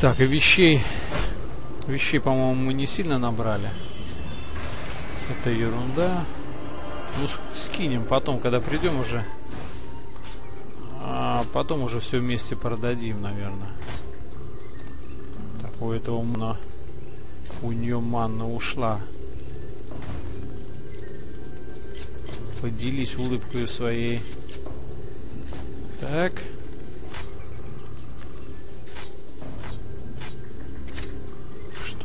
Так, и вещей... Вещей, по-моему, мы не сильно набрали. Это ерунда. Ну, скинем потом, когда придем уже. А потом уже все вместе продадим, наверное. Так, у этого мана... У нее манна ушла. Поделись улыбкой своей. Так.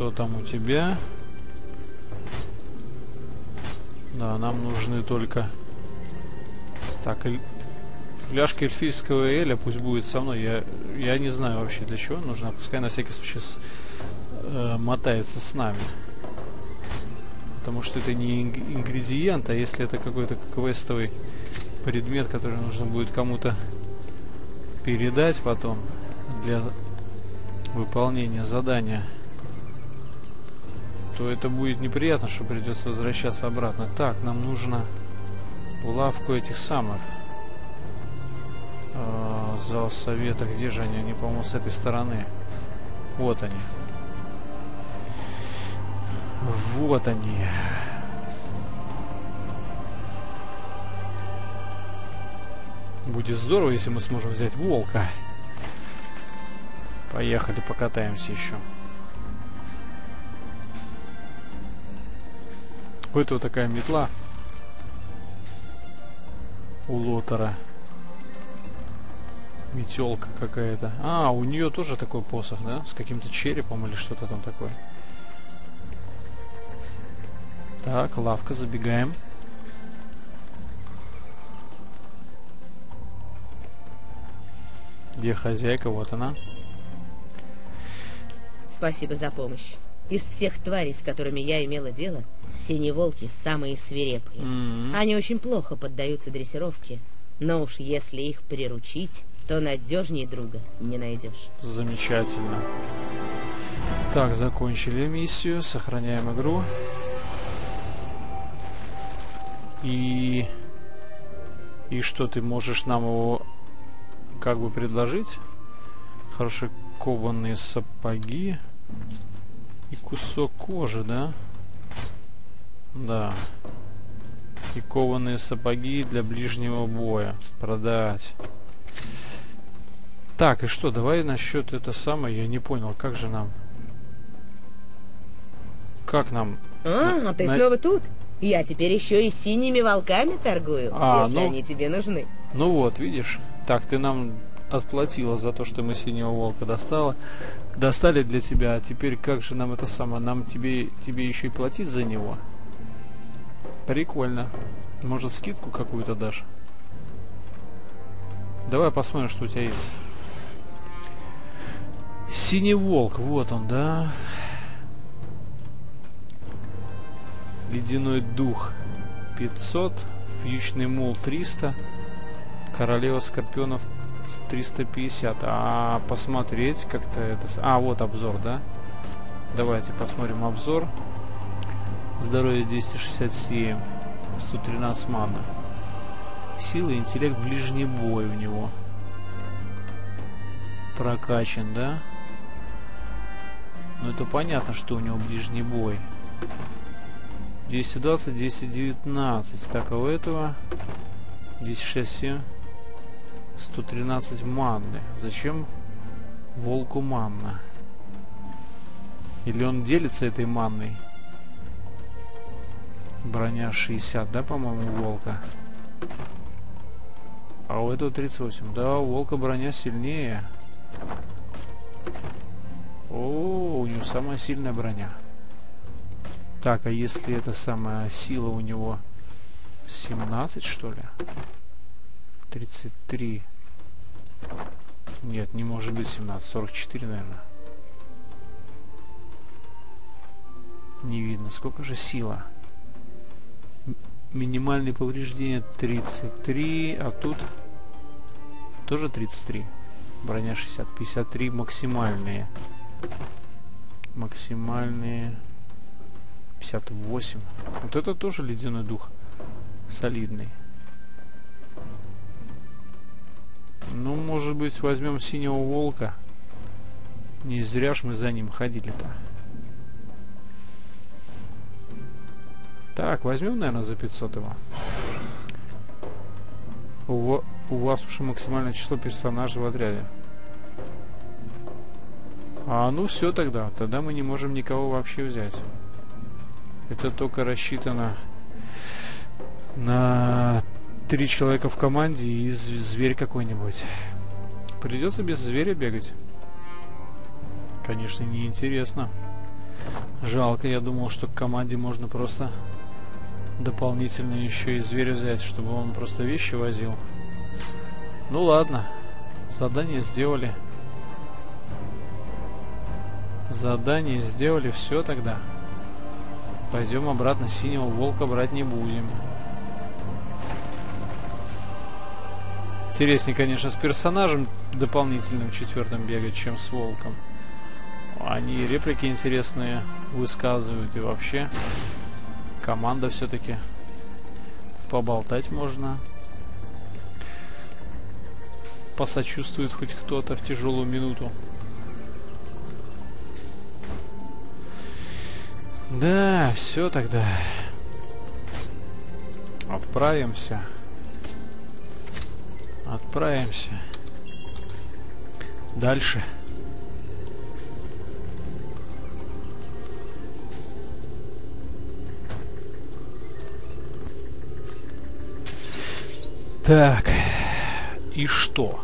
Что там у тебя? Да, нам нужны только... Так, эль... фляжка эльфийского эля пусть будет со мной. Я, я не знаю вообще для чего нужна. Пускай на всякий случай с... э, мотается с нами. Потому что это не ингредиент, а если это какой-то квестовый предмет, который нужно будет кому-то передать потом для выполнения задания то это будет неприятно, что придется возвращаться обратно. Так, нам нужно лавку этих самых. Э, зал совета, где же они? Они, по-моему, с этой стороны. Вот они. Вот они. Будет здорово, если мы сможем взять волка. Поехали, покатаемся еще. У этого такая метла. У Лотера. Метелка какая-то. А, у нее тоже такой посох, да? С каким-то черепом или что-то там такое. Так, лавка, забегаем. Где хозяйка? Вот она. Спасибо за помощь. Из всех тварей, с которыми я имела дело, Синие волки самые свирепые. Mm -hmm. Они очень плохо поддаются дрессировке, но уж если их приручить, то надежнее друга не найдешь. Замечательно. Так, закончили миссию, сохраняем игру. И... И что, ты можешь нам его как бы предложить? Хорошие кованые сапоги и кусок кожи, да? Да. И кованые сапоги для ближнего боя. Продать. Так, и что, давай насчет это самое, я не понял, как же нам? Как нам? А, а ты на... снова тут? Я теперь еще и синими волками торгую, а, если ну, они тебе нужны. Ну вот, видишь? Так, ты нам отплатила за то, что мы синего волка достала. Достали для тебя, а теперь как же нам это самое? Нам тебе, тебе еще и платить за него? Прикольно. Может, скидку какую-то дашь? Давай посмотрим, что у тебя есть. Синий волк, вот он, да? Ледяной дух 500, вьючный мул 300, королева скорпионов 350. А посмотреть как-то это... А, вот обзор, да? Давайте посмотрим обзор. Здоровье 267. 113 мана. Сила и интеллект ближний бой у него. Прокачан, да? Ну это понятно, что у него ближний бой. 220, 219. Так, а у этого 267, 113 манны. Зачем волку манна? Или он делится этой манной? Броня 60, да, по-моему, волка? А у этого 38. Да, у волка броня сильнее. О, у него самая сильная броня. Так, а если это самая сила у него 17, что ли? 33. Нет, не может быть 17. 44, наверное. Не видно. Сколько же сила? Минимальные повреждения 33, а тут тоже 33. Броня 60, 53 максимальные. Максимальные 58. Вот это тоже ледяной дух. Солидный. Ну, может быть, возьмем синего волка. Не зря ж мы за ним ходили-то. Так, возьмем, наверное, за 500 его. У, у вас уже максимальное число персонажей в отряде. А ну все тогда. Тогда мы не можем никого вообще взять. Это только рассчитано на три человека в команде и зверь какой-нибудь. Придется без зверя бегать. Конечно, неинтересно. Жалко, я думал, что к команде можно просто дополнительно еще и зверя взять, чтобы он просто вещи возил. Ну ладно, задание сделали. Задание сделали, все тогда. Пойдем обратно, синего волка брать не будем. Интереснее, конечно, с персонажем дополнительным четвертым бегать, чем с волком. Они реплики интересные высказывают и вообще команда все-таки поболтать можно. Посочувствует хоть кто-то в тяжелую минуту. Да, все тогда. Отправимся. Отправимся. Дальше. Так. И что?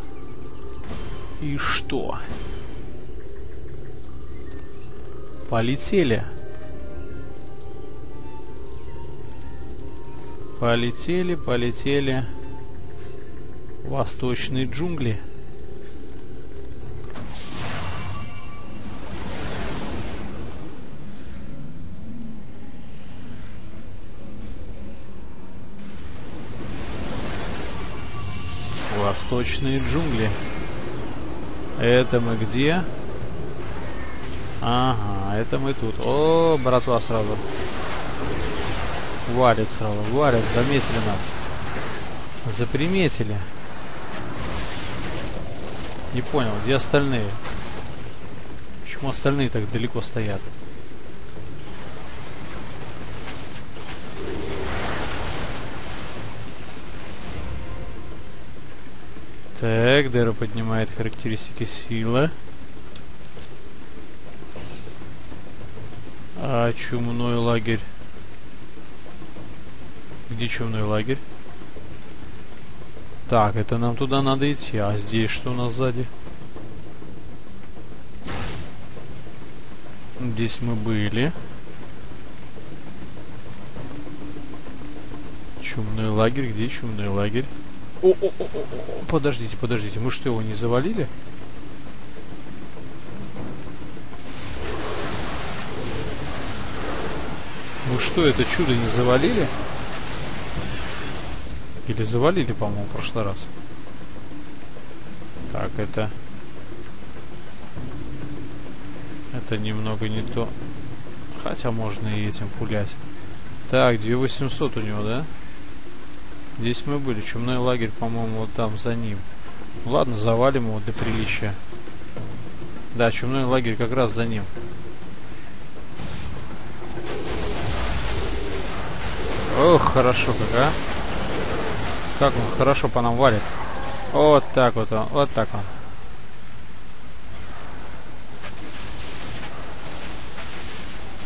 И что? Полетели. Полетели, полетели. Восточные джунгли. Восточные джунгли. Это мы где? Ага, это мы тут. О, братва сразу. Валит сразу, валит, заметили нас. Заприметили. Не понял, где остальные? Почему остальные так далеко стоят? Так, Дэра поднимает характеристики силы. А чумной лагерь? Где чумной лагерь? Так, это нам туда надо идти. А здесь что у нас сзади? Здесь мы были. Чумной лагерь. Где чумной лагерь? О, о, о, о, подождите, подождите. Мы что, его не завалили? Мы что, это чудо не завалили? Или завалили, по-моему, в прошлый раз. Так, это... Это немного не то. Хотя можно и этим пулять. Так, 2800 у него, да? Здесь мы были. Чумной лагерь, по-моему, вот там за ним. ладно, завалим его для приличия. Да, чумной лагерь как раз за ним. Ох, хорошо как, а. Как он хорошо по нам валит. Вот так вот он, вот так он.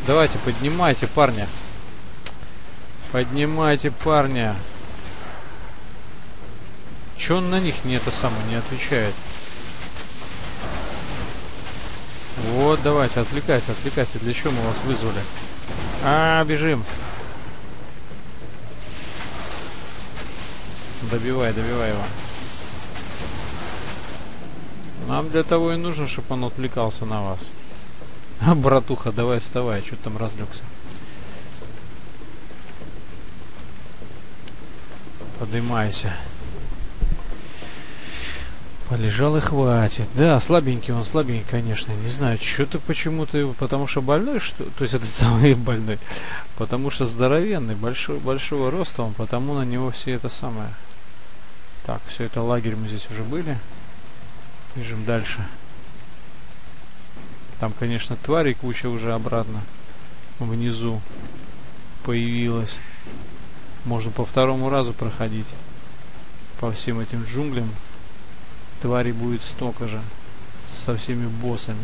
Давайте, поднимайте парня. Поднимайте парня. Че он на них не это самое не отвечает? Вот, давайте, отвлекайся, отвлекайся. Для чего мы вас вызвали? А, бежим. Добивай, добивай его. Нам для того и нужно, чтобы он отвлекался на вас. А, братуха, давай вставай, что там разлегся. Поднимайся. Полежал и хватит. Да, слабенький он, слабенький, конечно. Не знаю, что-то почему-то, потому что больной, что то есть это самый больной, потому что здоровенный, большой, большого роста он, потому на него все это самое так, все это лагерь мы здесь уже были. Бежим дальше. Там, конечно, твари куча уже обратно внизу появилась. Можно по второму разу проходить по всем этим джунглям. Твари будет столько же со всеми боссами.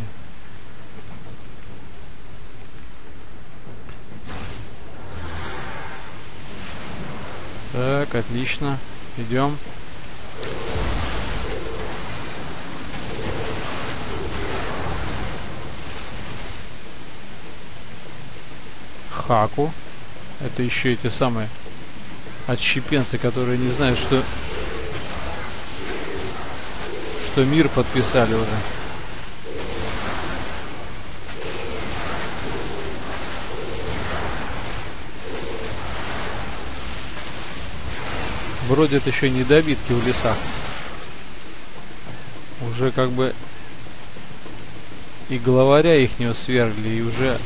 Так, отлично. Идем. Хаку. Это еще эти самые отщепенцы, которые не знают, что что мир подписали уже. Вроде это еще недобитки в лесах. Уже как бы и главаря не свергли, и уже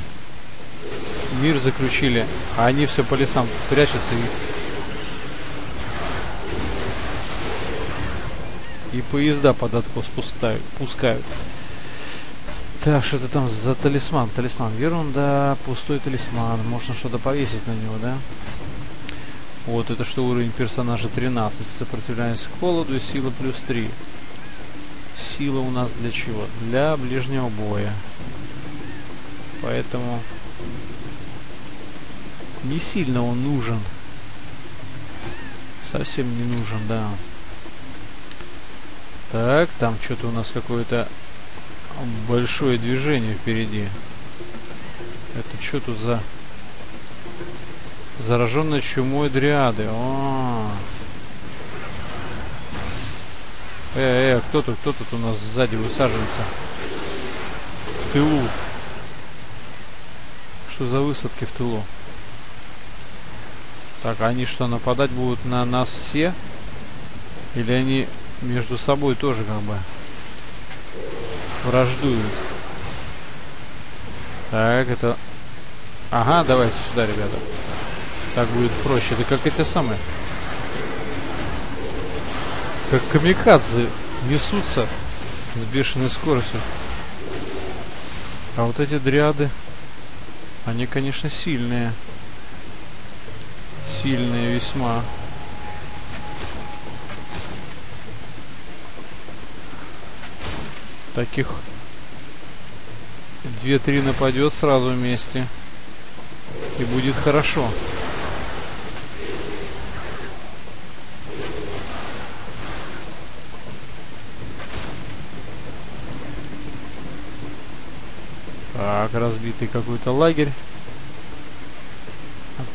мир заключили, а они все по лесам прячутся и, и поезда под откос пускают. Так, что это там за талисман? Талисман. Ерунда, пустой талисман. Можно что-то повесить на него, да? Вот, это что уровень персонажа 13. Сопротивляемость к холоду и сила плюс 3. Сила у нас для чего? Для ближнего боя. Поэтому не сильно он нужен. Совсем не нужен, да. Так, там что-то у нас какое-то большое движение впереди. Это что тут за... Зараженные чумой дриады. О, -о, -о. Э, э, кто тут, кто тут у нас сзади высаживается? В тылу. Что за высадки в тылу? Так, они что, нападать будут на нас все? Или они между собой тоже как бы враждуют? Так, это... Ага, давайте сюда, ребята. Так будет проще. Это как эти самые. Как камикадзе несутся с бешеной скоростью. А вот эти дриады, они, конечно, сильные. Сильные весьма. Таких две-три нападет сразу вместе. И будет хорошо. Так, разбитый какой-то лагерь.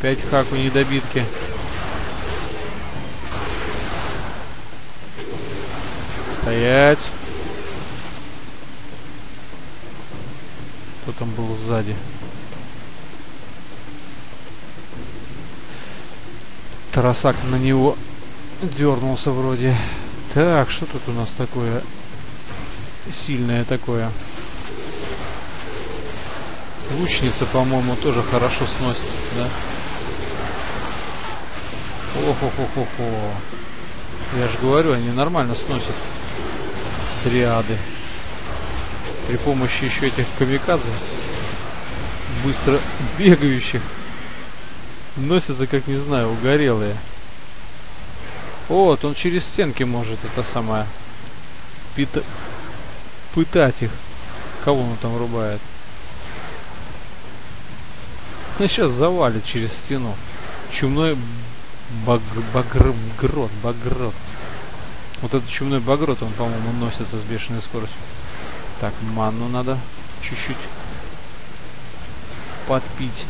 Опять хаку недобитки. Стоять. Кто там был сзади? Тарасак на него дернулся вроде. Так, что тут у нас такое сильное такое? Лучница, по-моему, тоже хорошо сносится, да? Ох-ох-ох-ох-ох. Я же говорю, они нормально сносят триады. При помощи еще этих камикадзе, быстро бегающих, носятся, как не знаю, угорелые. Вот, он через стенки может это самое пита... пытать их. Кого он там рубает? Ну, сейчас завалит через стену. Чумной баг, багр, грот, багрот. Вот этот чумной багрот, он, по-моему, носится с бешеной скоростью. Так, манну надо чуть-чуть подпить.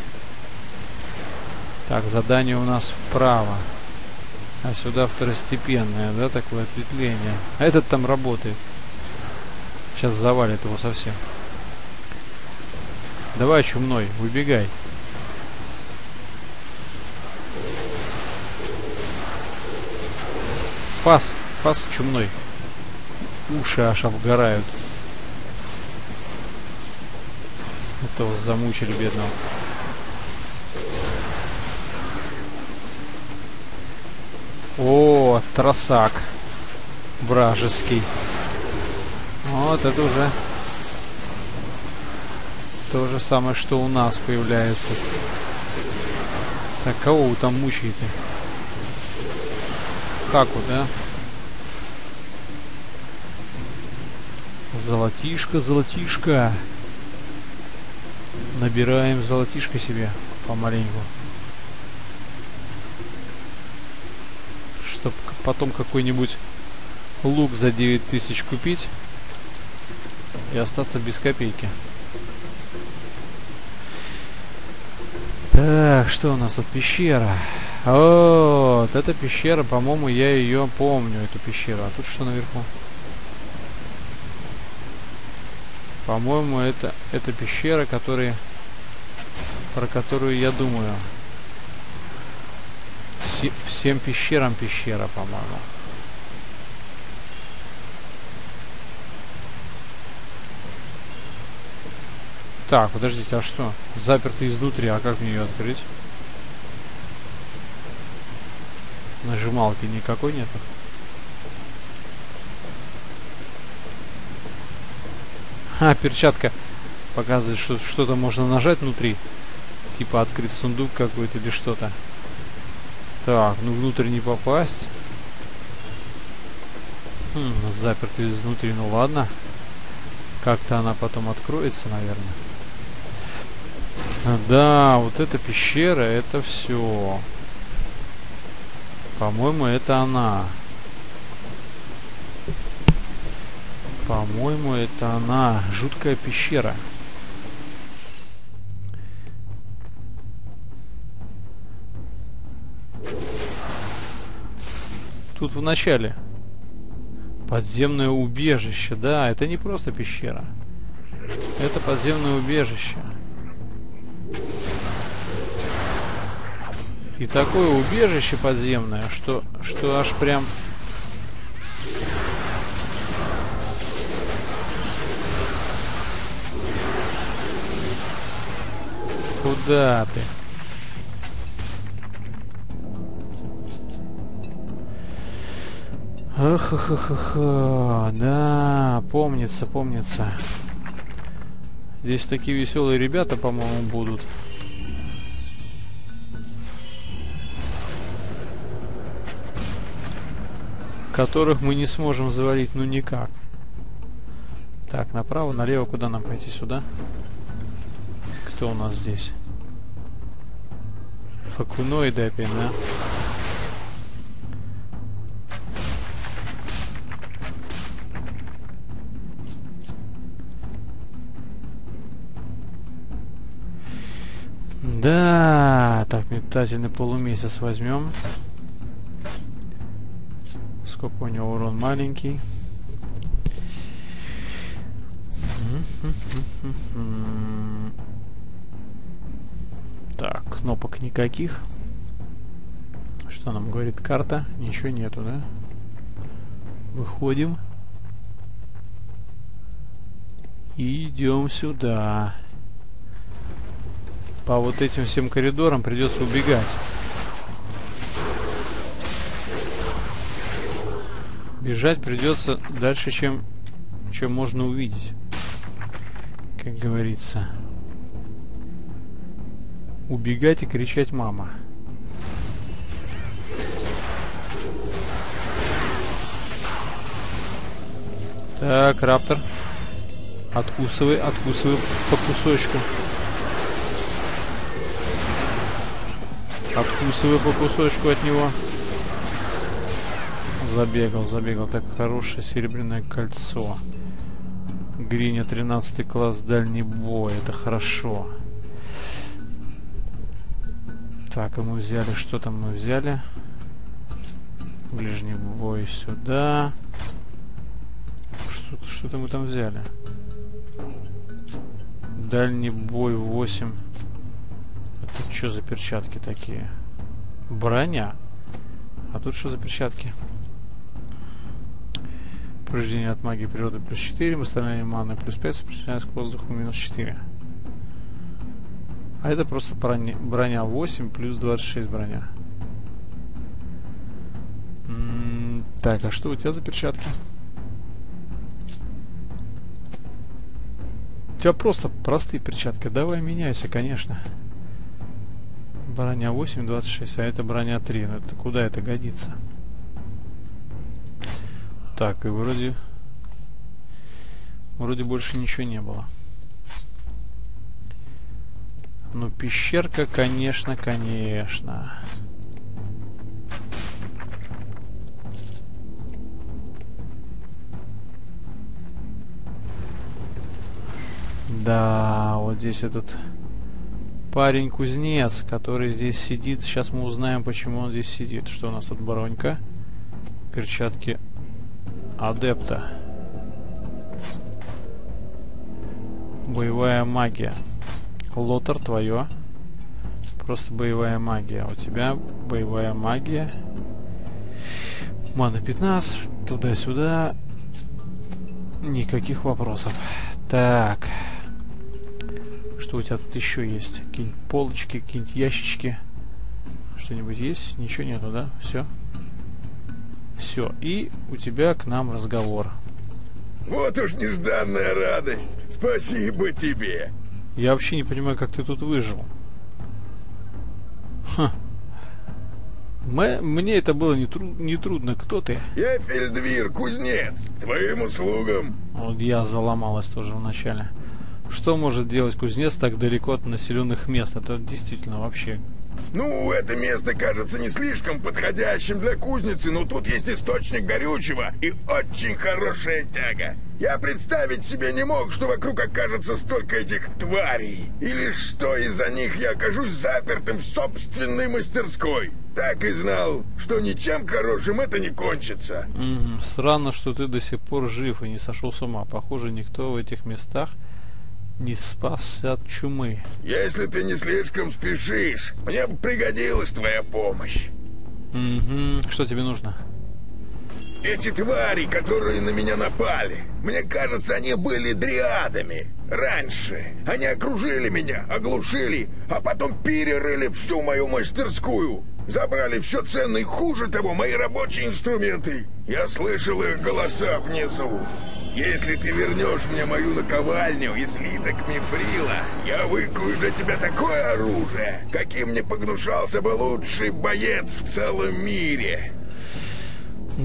Так, задание у нас вправо. А сюда второстепенное, да, такое ответвление. А этот там работает. Сейчас завалит его совсем. Давай, чумной, выбегай. Фас, фас чумной. Уши аж обгорают. Этого замучили бедного. О, тросак. Вражеский. Вот это уже То же самое, что у нас появляется. Так, кого вы там мучаете? Хаку, да? Золотишко, золотишко. Набираем золотишко себе помаленьку. Чтоб потом какой-нибудь лук за 9000 купить и остаться без копейки. Так, что у нас тут? Пещера. Вот, эта пещера, по-моему, я ее помню, эту пещеру. А тут что наверху? По-моему, это, это пещера, которые, про которую я думаю. Все, всем пещерам пещера, по-моему. Так, подождите, а что? Заперто изнутри, а как мне ее открыть? Нажималки никакой нету. А, перчатка показывает, что что-то можно нажать внутри. Типа открыть сундук какой-то или что-то. Так, ну внутрь не попасть. Хм, заперто изнутри, ну ладно. Как-то она потом откроется, наверное. Да, вот эта пещера, это все. По-моему, это она. По-моему, это она. Жуткая пещера. Тут в начале. Подземное убежище. Да, это не просто пещера. Это подземное убежище. И такое убежище подземное, что, что аж прям... Куда ты? ах ах ах ах да, помнится, помнится. Здесь такие веселые ребята, по-моему, будут. Которых мы не сможем завалить ну никак. Так, направо, налево, куда нам пойти? Сюда? Кто у нас здесь? Хакуноиды опять, да? Да, так, метательный полумесяц возьмем. Сколько у него урон маленький. Так, кнопок никаких. Что нам говорит карта? Ничего нету, да? Выходим. Идем сюда. По вот этим всем коридорам придется убегать. Бежать придется дальше, чем, чем можно увидеть. Как говорится. Убегать и кричать «мама». Так, раптор. Откусывай, откусывай по кусочку. Откусывай по кусочку от него. Забегал, забегал. Так, хорошее серебряное кольцо. Гриня 13 класс, дальний бой. Это хорошо. Так, и мы взяли, что там мы взяли? Ближний бой сюда. Что-то что, -то, мы там взяли. Дальний бой 8. Это что за перчатки такие? Броня. А тут что за перчатки? Повреждение от магии природы плюс 4, восстановление маны плюс 5, сопротивляемость к воздуху минус 4. А это просто броня, броня 8 плюс 26 броня. М так, а что у тебя за перчатки? тебя просто простые перчатки. Давай меняйся, конечно. Броня 8, 26, а это броня 3. Ну это куда это годится? Так, и вроде... Вроде больше ничего не было. Ну, пещерка, конечно, конечно. Да, вот здесь этот парень-кузнец, который здесь сидит. Сейчас мы узнаем, почему он здесь сидит. Что у нас тут бронька? Перчатки адепта. Боевая магия. Лотер твое. Просто боевая магия. У тебя боевая магия. Мана 15. Туда-сюда. Никаких вопросов. Так. Что у тебя тут еще есть? Какие-нибудь полочки, какие-нибудь ящички? Что-нибудь есть? Ничего нету, да? Все. Все. И у тебя к нам разговор. Вот уж нежданная радость. Спасибо тебе. Я вообще не понимаю, как ты тут выжил. Ха. Мне это было не, тру не трудно. Кто ты? Я Фельдвир, кузнец. Твоим услугам. Вот я заломалась тоже вначале. Что может делать кузнец так далеко от населенных мест? Это действительно вообще... Ну, это место кажется не слишком подходящим для кузницы, но тут есть источник горючего и очень хорошая тяга. Я представить себе не мог, что вокруг окажется столько этих тварей. Или что из-за них я окажусь запертым в собственной мастерской. Так и знал, что ничем хорошим это не кончится. Mm, странно, что ты до сих пор жив и не сошел с ума. Похоже, никто в этих местах не спасся от чумы. Если ты не слишком спешишь, мне бы пригодилась твоя помощь. Угу. Что тебе нужно? Эти твари, которые на меня напали, мне кажется, они были дриадами. Раньше они окружили меня, оглушили, а потом перерыли всю мою мастерскую. Забрали все ценное хуже того, мои рабочие инструменты. Я слышал их голоса внизу. Если ты вернешь мне мою наковальню и слиток мифрила, я выкую для тебя такое оружие, каким не погнушался бы лучший боец в целом мире.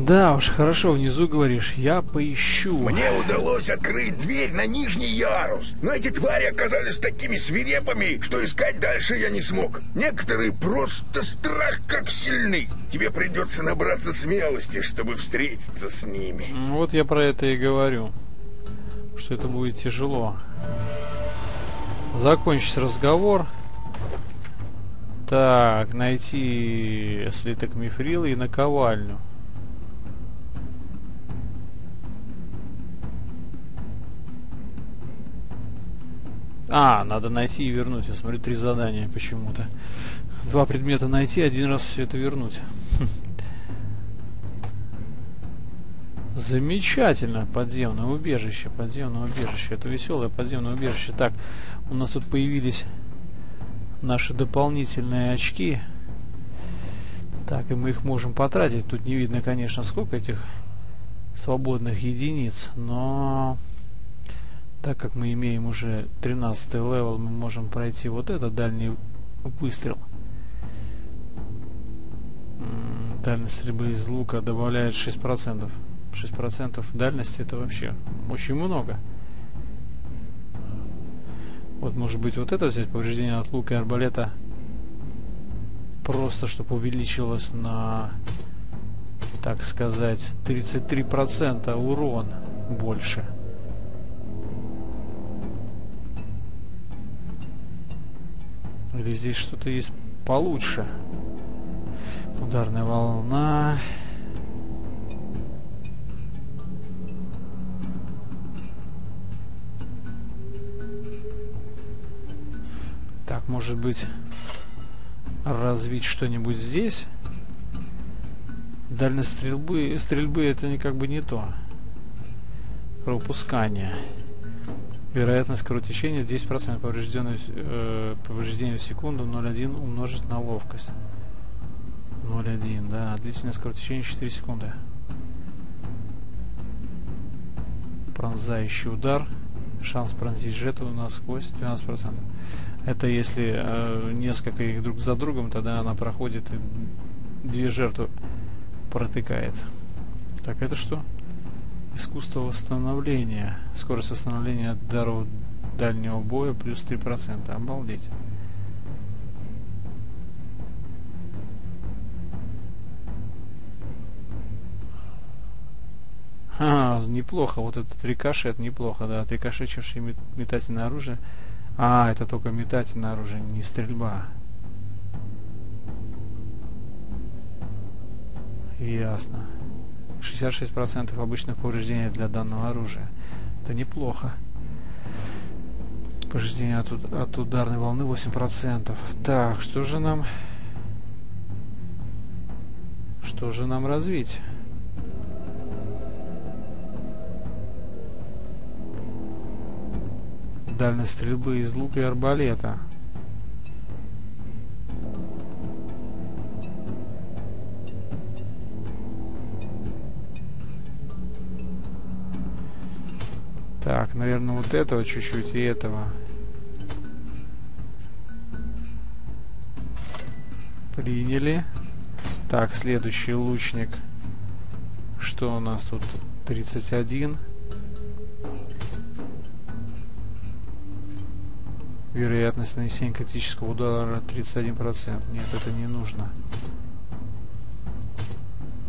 Да уж, хорошо, внизу говоришь, я поищу. Мне удалось открыть дверь на нижний ярус, но эти твари оказались такими свирепыми, что искать дальше я не смог. Некоторые просто страх как сильны. Тебе придется набраться смелости, чтобы встретиться с ними. Вот я про это и говорю, что это будет тяжело. Закончить разговор. Так, найти слиток мифрила и наковальню. А, надо найти и вернуть. Я смотрю, три задания почему-то. Два предмета найти, один раз все это вернуть. Замечательно. Подземное убежище. Подземное убежище. Это веселое подземное убежище. Так, у нас тут появились наши дополнительные очки. Так, и мы их можем потратить. Тут не видно, конечно, сколько этих свободных единиц, но так как мы имеем уже 13 level, мы можем пройти вот этот дальний выстрел. Дальность стрельбы из лука добавляет 6%. 6% дальности это вообще очень много. Вот может быть вот это взять, повреждение от лука и арбалета. Просто чтобы увеличилось на, так сказать, 33% урон больше. Здесь что-то есть получше? Ударная волна. Так, может быть, развить что-нибудь здесь? Дальность стрельбы, стрельбы это не как бы не то. Пропускание. Вероятность кровотечения 10%, поврежденное, э, повреждение в секунду 0,1 умножить на ловкость. 0,1, да, длительность кровотечения 4 секунды. Пронзающий удар Шанс пронзить жету насквозь 12%. Это если э, несколько их друг за другом, тогда она проходит и две жертвы протыкает. Так, это что? Искусство восстановления. Скорость восстановления даров дальнего боя плюс 3%. Обалдеть. А, неплохо. Вот этот рикошет неплохо, да. Отрикошечивший метательное оружие. А, это только метательное оружие, не стрельба. Ясно. 66% обычных повреждений для данного оружия. Это неплохо. Повреждение от, от ударной волны 8%. Так, что же нам... Что же нам развить? Дальность стрельбы из лука и арбалета. Так, наверное, вот этого чуть-чуть и этого. Приняли. Так, следующий лучник. Что у нас тут? 31. Вероятность нанесения критического удара 31%. Нет, это не нужно.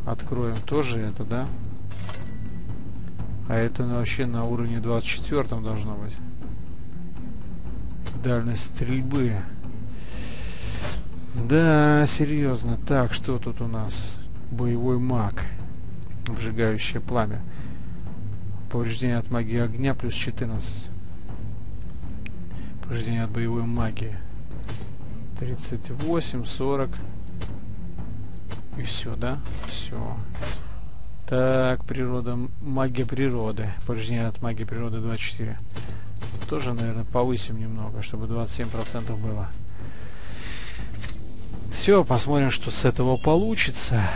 Откроем тоже это, да? А это вообще на уровне 24 должно быть. Дальность стрельбы. Да, серьезно. Так, что тут у нас? Боевой маг. Обжигающее пламя. Повреждение от магии огня плюс 14. Повреждение от боевой магии. 38, 40. И все, да? Все. Так, природа, магия природы. Повреждение от магии природы 24. Тоже, наверное, повысим немного, чтобы 27% было. Все, посмотрим, что с этого получится.